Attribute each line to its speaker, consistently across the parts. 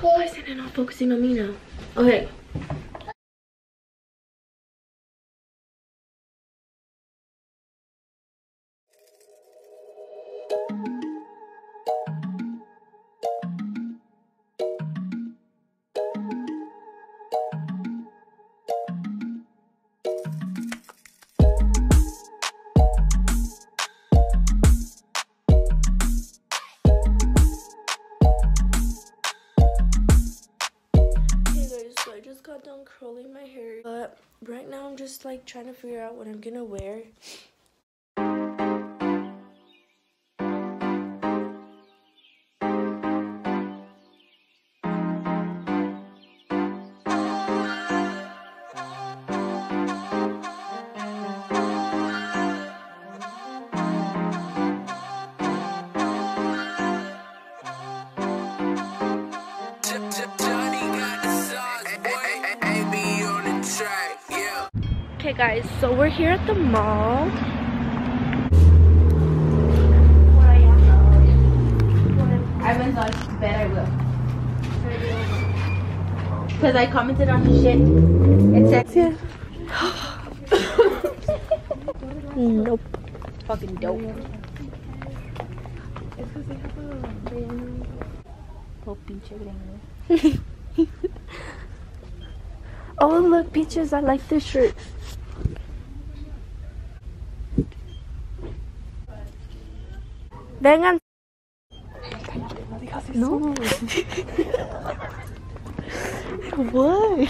Speaker 1: Why is it not focusing on me now? Okay. Just like trying to figure out what I'm gonna wear. Guys, so we're here at the mall.
Speaker 2: I went on bet I will. Because I commented on his shit. It said
Speaker 1: yeah. nope.
Speaker 2: Fucking dope.
Speaker 1: oh look, Peaches, I like this shirt. Vengan. No. What?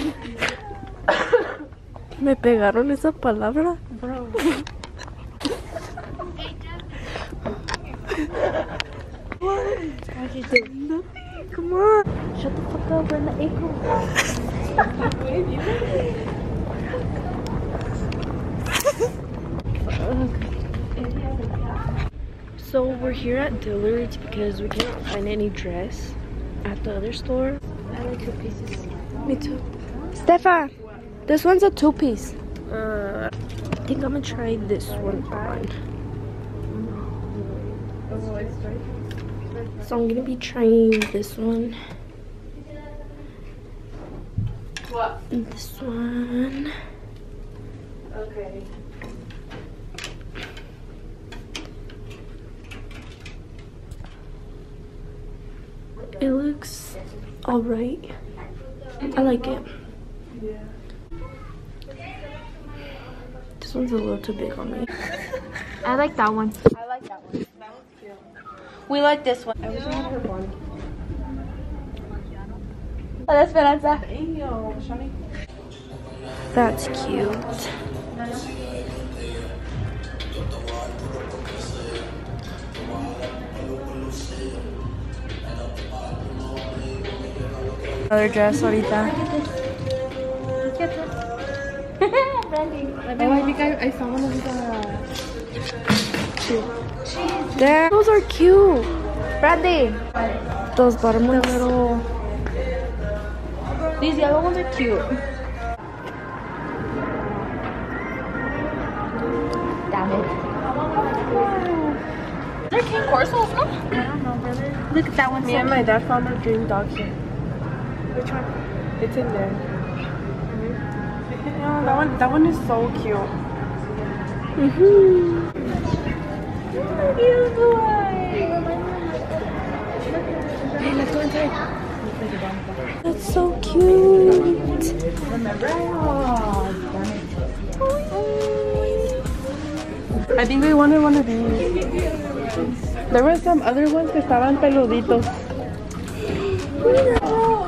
Speaker 1: Me pegaron esa palabra. Bro. Come on. Shut the fuck up. We're in the echo. So we're here at Dillard's because we can't find any dress at the other store.
Speaker 2: I like two pieces.
Speaker 1: Me too. Stefan, this one's a two piece. Uh, I think I'm gonna try this one on. So I'm gonna be trying this one.
Speaker 2: What?
Speaker 1: This one.
Speaker 2: Okay.
Speaker 1: It looks alright. I like it. This one's a little too big on me.
Speaker 2: I like that one. I like that one. That one's cute. We like this one.
Speaker 1: I wish I had her bun.
Speaker 2: Hola Esperanza.
Speaker 1: That's cute. Another dress ahorita.
Speaker 2: Oh, I think I, I saw one of the.
Speaker 1: There. Those are cute. Brandy. Those bottom ones. little.
Speaker 2: These yellow ones are cute. Damn it. They're Cane Corsos, no? I don't know, brother. Look at that one.
Speaker 1: Me and my dad found a dream dog here.
Speaker 2: Which one?
Speaker 1: It's in there.
Speaker 2: Yeah, that one. That one is so cute.
Speaker 1: Mm-hmm.
Speaker 2: Beautiful boy.
Speaker 1: Hey, let's go inside. That's so cute. Remember?
Speaker 2: I think we wanted one of these. There were some other ones que estaban peluditos.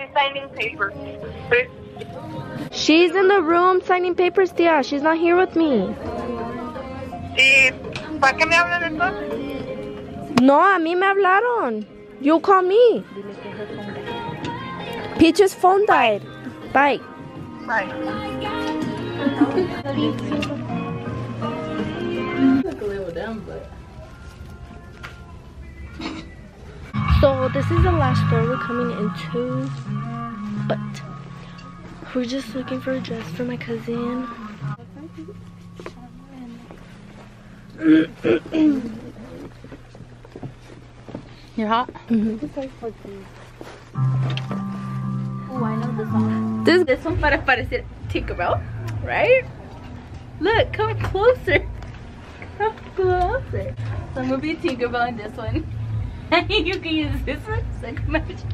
Speaker 3: signing papers.
Speaker 1: She's in the room signing papers, Tia. She's not here with me.
Speaker 3: ¿Y para qué me hablan entonces?
Speaker 1: No, a mí me hablaron. You call me. Peach's phone died. Bye.
Speaker 3: Bye.
Speaker 1: So this is the last store we're coming into, but we're just looking for a dress for my cousin.
Speaker 2: You're hot?
Speaker 4: Oh, I know this one.
Speaker 1: This
Speaker 4: This one para parecer Tinkerbell, right? Look, come closer. Come closer. So I'm gonna be Tinkerbell in this one. you can use this one. So come on, just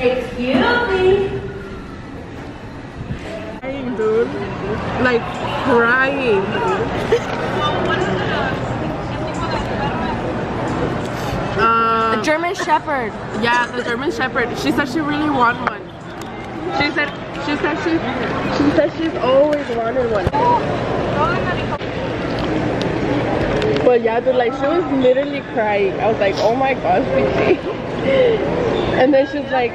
Speaker 4: Excuse me.
Speaker 2: Crying, dude. Like crying. Uh,
Speaker 1: German Shepherd.
Speaker 2: yeah, the German Shepherd. She said she really wanted one. She said she said she she said she's always wanted one. But yeah, dude, like she was literally crying. I was like, oh my gosh, Vicky. And then she's like,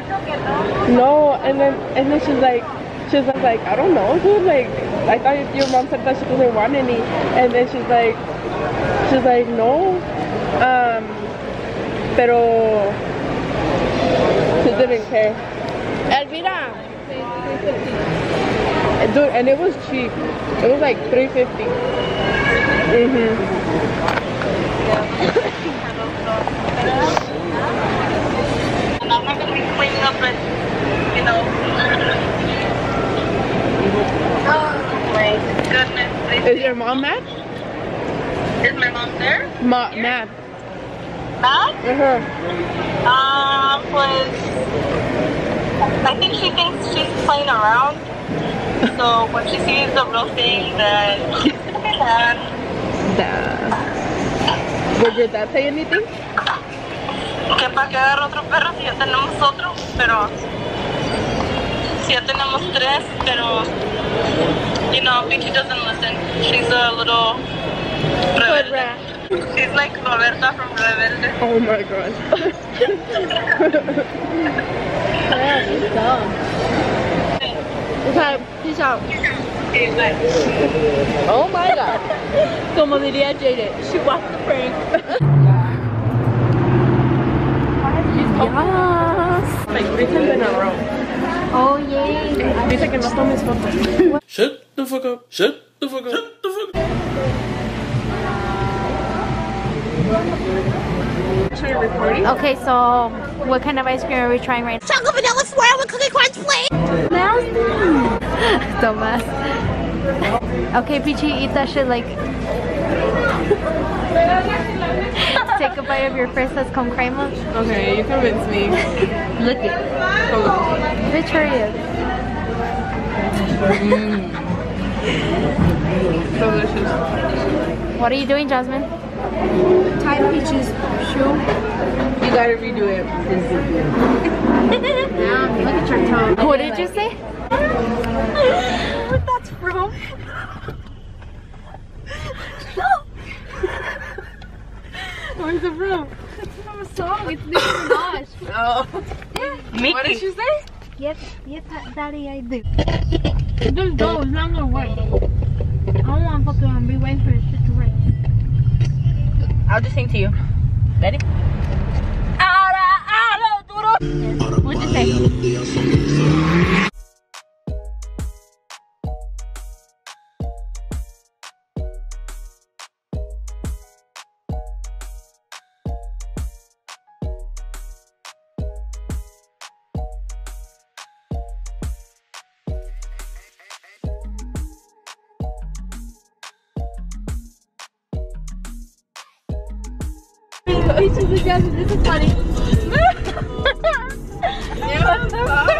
Speaker 2: no. And then and then she's like, she's like, I don't know, dude. Like, I thought your mom said that she doesn't want any. And then she's like, she's like, no. Um, pero she didn't care.
Speaker 1: Elvira.
Speaker 2: Dude, and it was cheap. It was like 350. Mm-hmm.
Speaker 3: And I'm not gonna be cleaning up it, you know. Oh my goodness.
Speaker 2: Is your mom mad?
Speaker 3: Is my mom there?
Speaker 2: Ma mad.
Speaker 3: Mad?
Speaker 2: Uh-huh.
Speaker 3: Um, was I think she thinks she's playing around. So when she sees the real thing, then she's gonna be mad.
Speaker 2: Did your dad say anything?
Speaker 3: Que para que agarre otro perro si ya tenemos otro, pero si ya tenemos tres, pero you know, Peachy doesn't listen. She's a little rebelde. She's like Roberta from Rebelde.
Speaker 2: Oh my god.
Speaker 1: Okay, peace out.
Speaker 3: Okay, bye.
Speaker 2: Oh my god.
Speaker 4: Como diría Jade, she watched the prank.
Speaker 1: Yes.
Speaker 2: Like three times in a row.
Speaker 4: Oh, yay.
Speaker 2: Dice que no.
Speaker 5: Shut the fuck up. Shut the fuck up. Shut the fuck up.
Speaker 4: Okay, so what kind of ice cream are we trying right now?
Speaker 6: Chocolate vanilla swirl with cookie crunch flakes.
Speaker 4: Dumbass. Okay, Peachy, eat that shit like. Take a bite of your first that's con crema.
Speaker 2: Okay, you convinced me.
Speaker 4: Look it. Bitch, hurry up. Mm.
Speaker 2: Delicious.
Speaker 4: What are you doing, Jasmine?
Speaker 1: Tie Peach's shoe.
Speaker 2: You gotta redo it.
Speaker 4: Look at your toe. What did you say?
Speaker 1: That's from.
Speaker 2: Where's it from?
Speaker 4: It's from a song. It's Nicki Minaj.
Speaker 2: Oh. Yeah. What did she say?
Speaker 4: Yep, yep, daddy, I do. Just go, it's not gonna work. I don't want to fucking be waiting for this shit to work.
Speaker 3: I'll just sing to you. Ready?
Speaker 4: What'd you say?
Speaker 2: Yeah, Oh.